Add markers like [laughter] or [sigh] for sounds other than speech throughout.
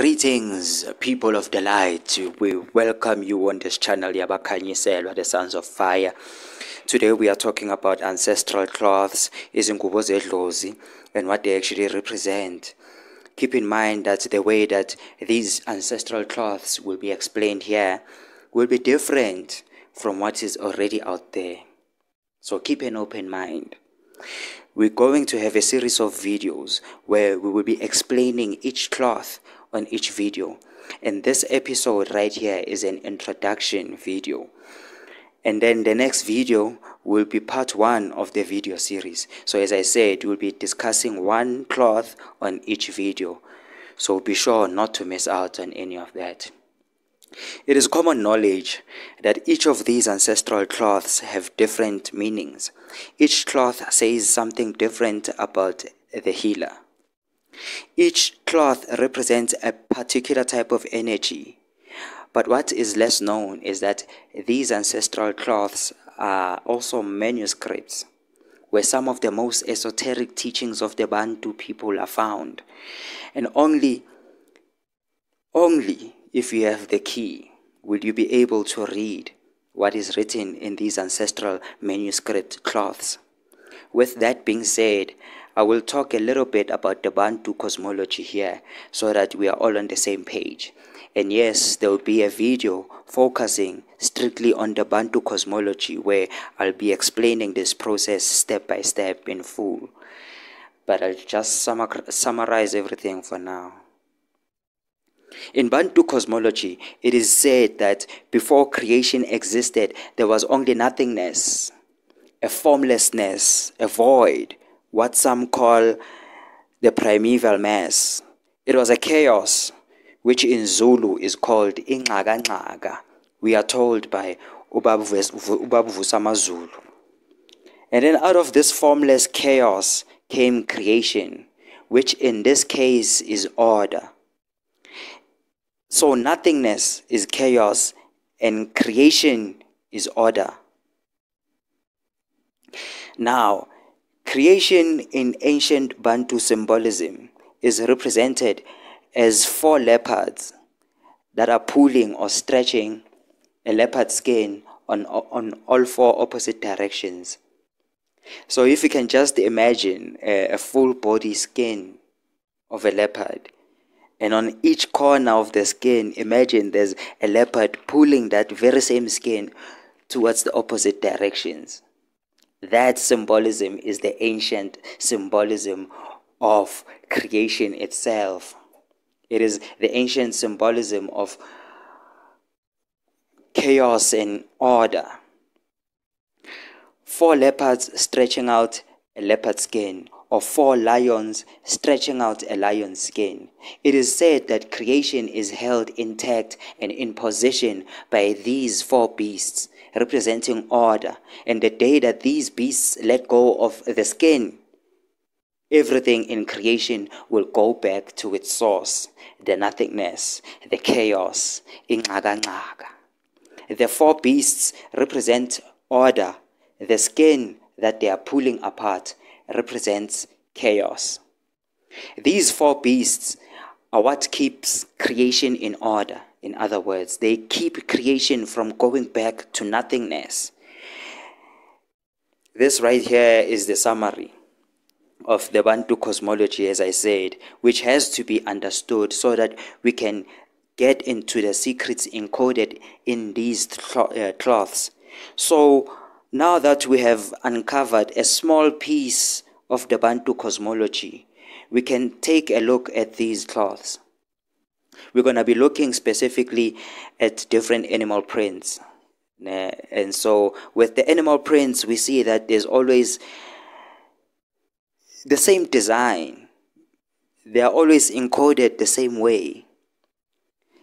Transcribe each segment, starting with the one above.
Greetings, people of the light. We welcome you on this channel, Yabakanyiselwa, the Sons of Fire. Today we are talking about ancestral cloths, izingubo zedlozi, and what they actually represent. Keep in mind that the way that these ancestral cloths will be explained here will be different from what is already out there. So keep an open mind. We're going to have a series of videos where we will be explaining each cloth on each video. And this episode right here is an introduction video. And then the next video will be part one of the video series. So as I said, we'll be discussing one cloth on each video. So be sure not to miss out on any of that. It is common knowledge that each of these ancestral cloths have different meanings. Each cloth says something different about the healer. Each cloth represents a particular type of energy. But what is less known is that these ancestral cloths are also manuscripts where some of the most esoteric teachings of the Bantu people are found. And only, only if you have the key will you be able to read what is written in these ancestral manuscript cloths. With that being said, I will talk a little bit about the Bantu cosmology here so that we are all on the same page. And yes, there will be a video focusing strictly on the Bantu cosmology where I'll be explaining this process step by step in full. But I'll just summarize everything for now. In Bantu cosmology, it is said that before creation existed, there was only nothingness, a formlessness, a void, what some call the primeval mass. It was a chaos, which in Zulu is called Ingxakanxaka. We are told by uBaba Vusamazulu. And then out of this formless chaos came creation, which in this case is order. So nothingness is chaos and creation is order. Now, Creation in ancient Bantu symbolism is represented as four leopards that are pulling or stretching a leopard skin on, on all four opposite directions. So if you can just imagine a, a full body skin of a leopard, and on each corner of the skin, imagine there's a leopard pulling that very same skin towards the opposite directions. That symbolism is the ancient symbolism of creation itself. It is the ancient symbolism of chaos and order. Four leopards stretching out a leopard skin, or four lions stretching out a lion's skin. It is said that creation is held intact and in position by these four beasts representing order. And the day that these beasts let go of the skin, everything in creation will go back to its source, the nothingness, the chaos. The four beasts represent order. The skin that they are pulling apart represents chaos. These four beasts are what keeps creation in order. In other words, they keep creation from going back to nothingness. This right here is the summary of the Bantu cosmology, as I said, which has to be understood so that we can get into the secrets encoded in these uh, cloths. So now that we have uncovered a small piece of the Bantu cosmology, we can take a look at these cloths. We're going to be looking specifically at different animal prints. And so, with the animal prints, we see that there's always the same design, they are always encoded the same way.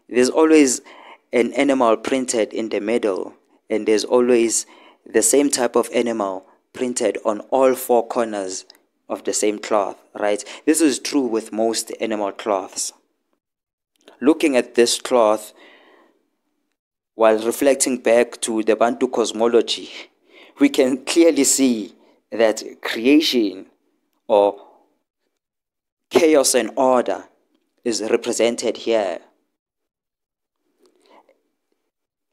There's always an animal printed in the middle, and there's always the same type of animal printed on all four corners of the same cloth, right? This is true with most animal cloths looking at this cloth while reflecting back to the Bantu cosmology, we can clearly see that creation or chaos and order is represented here.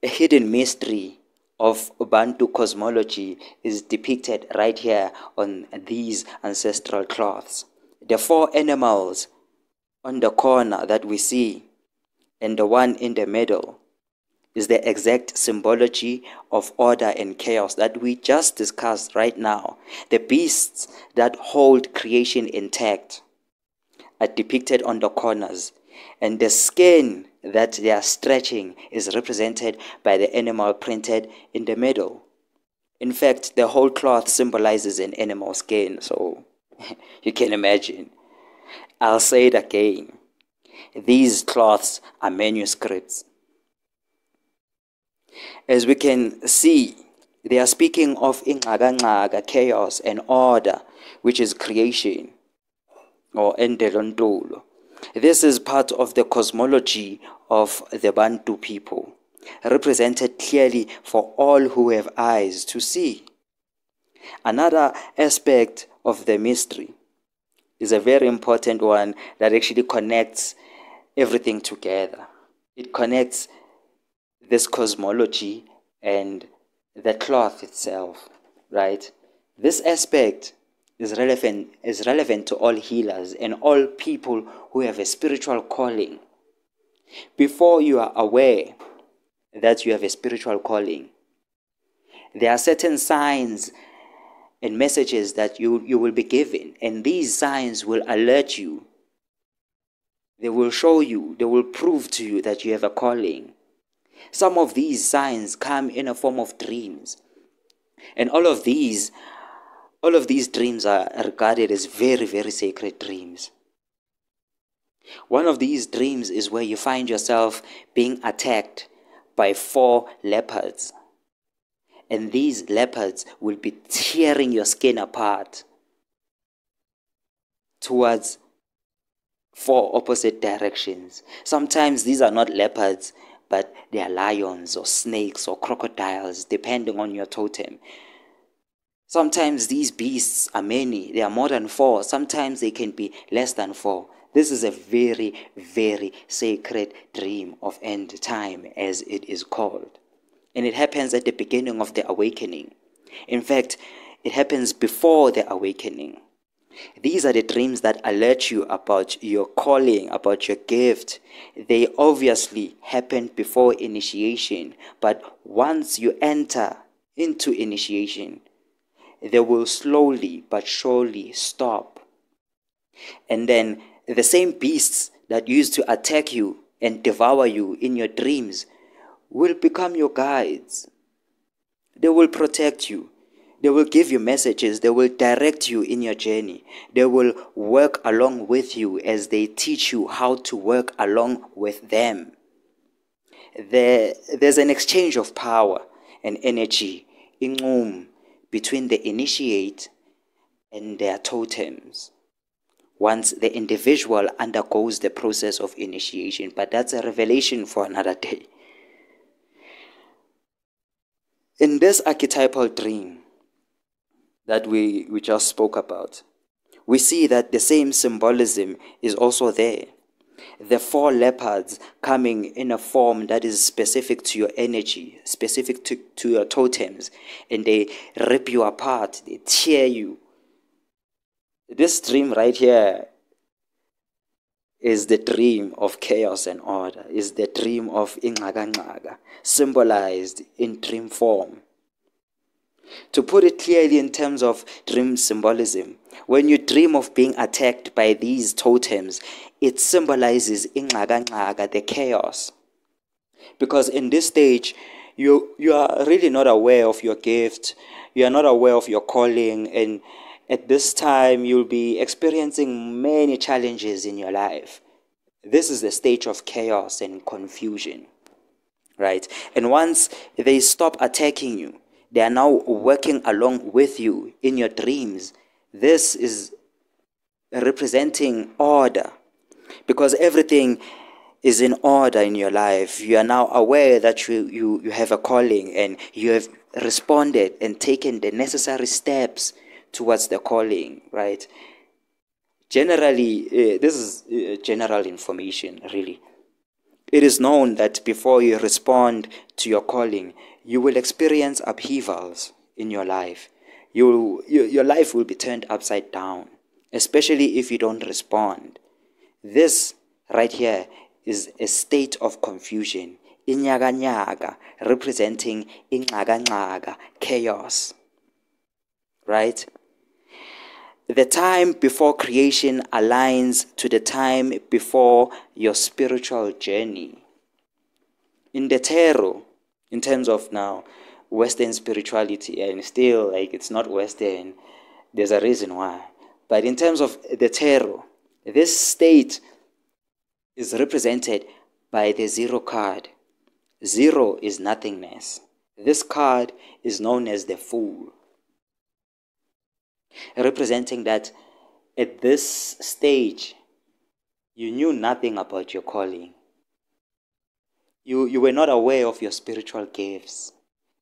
A hidden mystery of Bantu cosmology is depicted right here on these ancestral cloths. The four animals on the corner that we see and the one in the middle is the exact symbology of order and chaos that we just discussed right now. The beasts that hold creation intact are depicted on the corners, and the skin that they are stretching is represented by the animal printed in the middle. In fact, the whole cloth symbolizes an animal skin, so [laughs] you can imagine. I'll say it again. These cloths are manuscripts as we can see, they are speaking of ingxakanxaka, chaos and order, which is creation or endelontolo. This is part of the cosmology of the Bantu people, represented clearly for all who have eyes to see. Another aspect of the mystery is a very important one that actually connects everything together. It connects this cosmology and the cloth itself, right? This aspect is relevant is relevant to all healers and all people who have a spiritual calling. Before you are aware that you have a spiritual calling, there are certain signs and messages that you, you will be given, and these signs will alert you. They will show you, they will prove to you that you have a calling. Some of these signs come in a form of dreams. And all of these all of these dreams are regarded as very very sacred dreams. One of these dreams is where you find yourself being attacked by four leopards. And these leopards will be tearing your skin apart towards four opposite directions. Sometimes these are not leopards, but they are lions or snakes or crocodiles, depending on your totem. Sometimes these beasts are many, they are more than four, sometimes they can be less than four. This is a very, very sacred dream of end time, as it is called. And it happens at the beginning of the awakening. In fact, it happens before the awakening. These are the dreams that alert you about your calling, about your gift. They obviously happen before initiation, but once you enter into initiation, they will slowly but surely stop. And then the same beasts that used to attack you and devour you in your dreams will become your guides. They will protect you. They will give you messages. They will direct you in your journey. They will work along with you as they teach you how to work along with them. There, there's an exchange of power and energy in room between the initiate and their totems once the individual undergoes the process of initiation. But that's a revelation for another day. In this archetypal dream, that we, we just spoke about, we see that the same symbolism is also there. The four leopards coming in a form that is specific to your energy, specific to, to your totems, and they rip you apart, they tear you. This dream right here is the dream of chaos and order, is the dream of ingxakanxaka, symbolized in dream form. To put it clearly in terms of dream symbolism, when you dream of being attacked by these totems, it symbolizes ingxakanxaka, the chaos. Because in this stage, you, you are really not aware of your gift, you are not aware of your calling, and at this time, you'll be experiencing many challenges in your life. This is the stage of chaos and confusion, right? And once they stop attacking you, they are now working along with you in your dreams. This is representing order because everything is in order in your life. You are now aware that you, you, you have a calling and you have responded and taken the necessary steps towards the calling, right? generally, uh, this is uh, general information, really. It is known that before you respond to your calling, you will experience upheavals in your life. You, you, your life will be turned upside down, especially if you don't respond. This right here is a state of confusion, inyaga representing inyaga chaos. Right? The time before creation aligns to the time before your spiritual journey. In the tarot, in terms of now Western spirituality, and still like it's not Western, there's a reason why. But in terms of the tarot, this state is represented by the zero card. Zero is nothingness. This card is known as the fool representing that at this stage, you knew nothing about your calling. You, you were not aware of your spiritual gifts,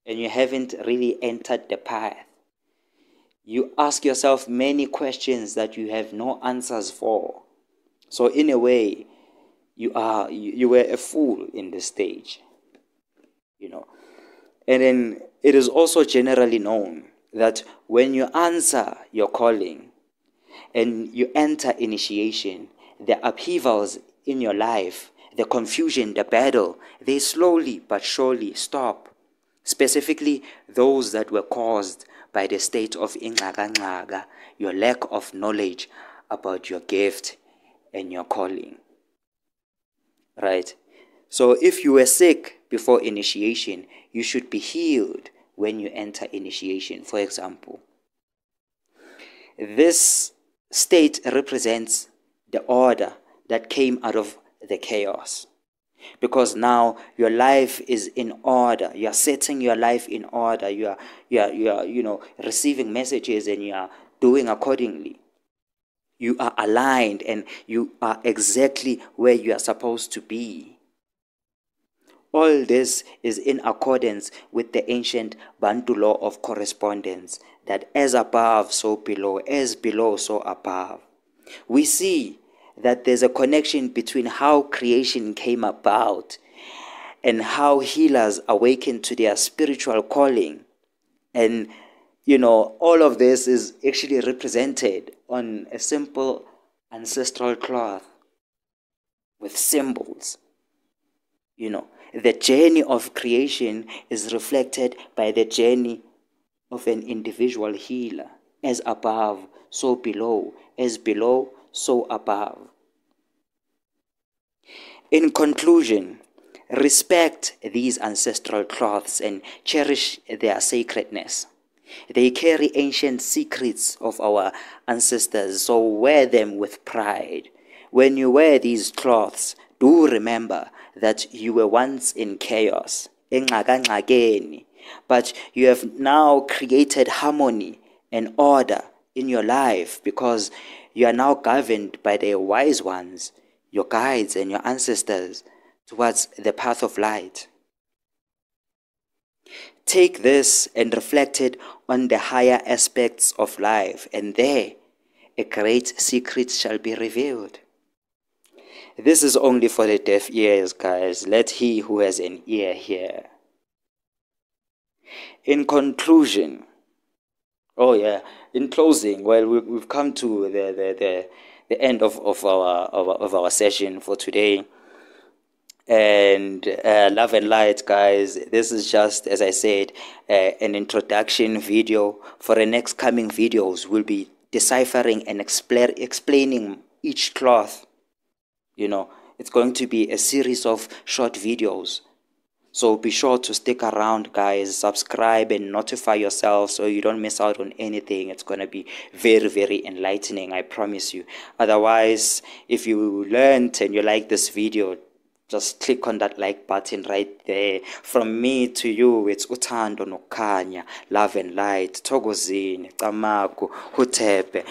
and you haven't really entered the path. You ask yourself many questions that you have no answers for. So, in a way, you are you, you were a fool in this stage. You know. And then it is also generally known that when you answer your calling and you enter initiation, the upheavals in your life, the confusion, the battle, they slowly but surely stop. Specifically, those that were caused by the state of ingaga, your lack of knowledge about your gift and your calling. Right? So, if you were sick before initiation, you should be healed when you enter initiation, for example. This state represents the order that came out of the chaos. Because now your life is in order. You are setting your life in order. You are, you are, you are, you know, receiving messages and you are doing accordingly. You are aligned and you are exactly where you are supposed to be. All this is in accordance with the ancient Bantu law of correspondence that as above, so below, as below, so above. We see that there's a connection between how creation came about and how healers awaken to their spiritual calling. And, you know, all of this is actually represented on a simple ancestral cloth with symbols, you know. The journey of creation is reflected by the journey of an individual healer. As above, so below. As below, so above. In conclusion, respect these ancestral cloths and cherish their sacredness. They carry ancient secrets of our ancestors, so wear them with pride. When you wear these cloths, do remember that you were once in chaos, but you have now created harmony and order in your life because you are now governed by the wise ones, your guides and your ancestors towards the path of light. Take this and reflect it on the higher aspects of life, and there a great secret shall be revealed. This is only for the deaf ears, guys. Let he who has an ear hear. In conclusion, oh yeah, in closing, well, we, have come to the, the, the, the end of, of, our, of, of our session for today. And uh, love and light, guys. This is just, as I said, uh, an introduction video. For the next coming videos, we'll be deciphering and expla- explaining each cloth you know, it's going to be a series of short videos. So be sure to stick around, guys. Subscribe and notify yourself so you don't miss out on anything. It's going to be very, very enlightening, I promise you. Otherwise, if you learned and you like this video, just click on that like button right there. From me to you, it's Utando Nokanya, Love and Light, Togozini, Tamaku, Hutepe.